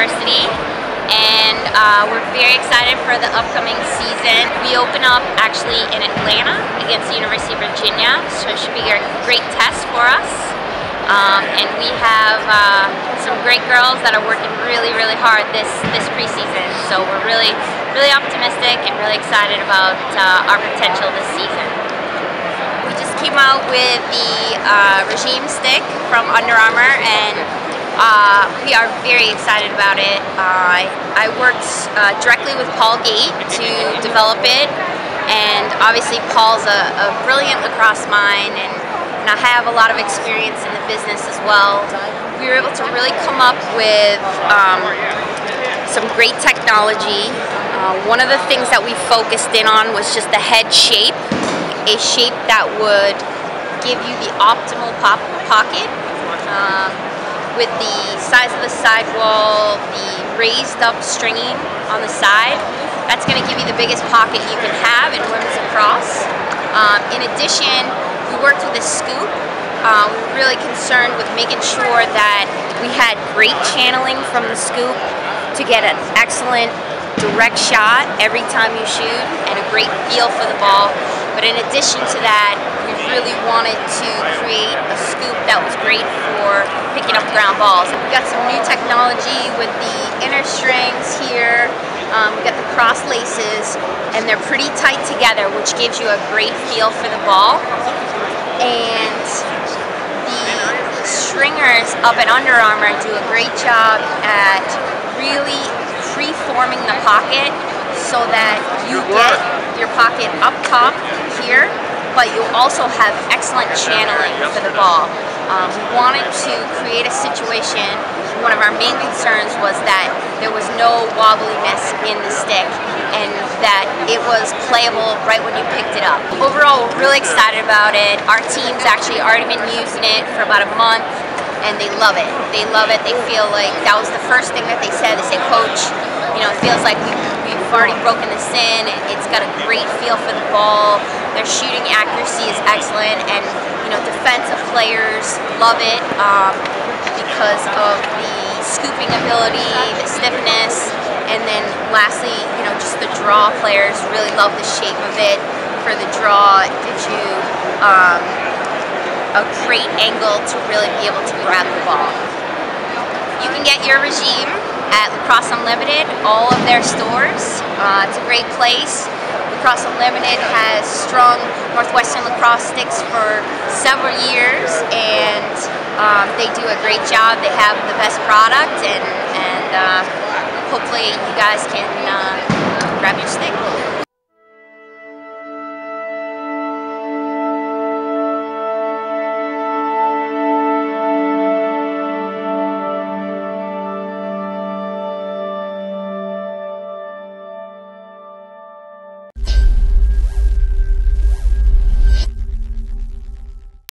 University and uh, we're very excited for the upcoming season. We open up actually in Atlanta against the University of Virginia, so it should be a great test for us. Um, and we have uh, some great girls that are working really, really hard this, this preseason. So we're really, really optimistic and really excited about uh, our potential this season We just came out with the uh, Regime Stick from Under Armour and uh, we are very excited about it. Uh, I, worked uh, directly with Paul Gait to develop it and obviously Paul's a, a brilliant lacrosse mind and, and, I have a lot of experience in the business as well. We were able to really come up with um, some great technology. Uh, one of the things that we focused in on was just the head shape a shape that would give you the optimal pop pocket um, with the size of the sidewall, the raised up stringing on the side. That's going to give you the biggest pocket you can have in women's lacrosse. Um, in addition, we worked with a scoop. Um, we were really concerned with making sure that we had great channeling from the scoop to get an excellent direct shot every time you shoot and a great feel for the ball but in addition to that, really wanted to create a scoop that was great for picking up ground balls. We got some new technology with the inner strings here. Um, we got the cross laces, and they're pretty tight together, which gives you a great feel for the ball. And the stringers up at Under Armour do a great job at really pre-forming the pocket so that you get your pocket up top here, but you also have excellent channeling for the ball. Um, we wanted to create a situation, one of our main concerns was that there was no wobbliness in the stick and that it was playable right when you picked it up. Overall, we're really excited about it. Our team's actually already been using it for about a month and they love it. They love it. They feel like that was the first thing that they said. They said, Coach, you know, it feels like we've, we've already broken this in. It's got a great feel for the ball. Their shooting accuracy is excellent, and you know, defensive players love it um, because of the scooping ability, the stiffness, and then lastly, you know, just the draw players really love the shape of it. For the draw, it gives you um, a great angle to really be able to grab the ball. You can get your regime at Lacrosse Unlimited, all of their stores. Uh, it's a great place. Lacrosse Unlimited has strung Northwestern lacrosse sticks for several years and um, they do a great job. They have the best product and, and uh, hopefully you guys can uh, grab your stick.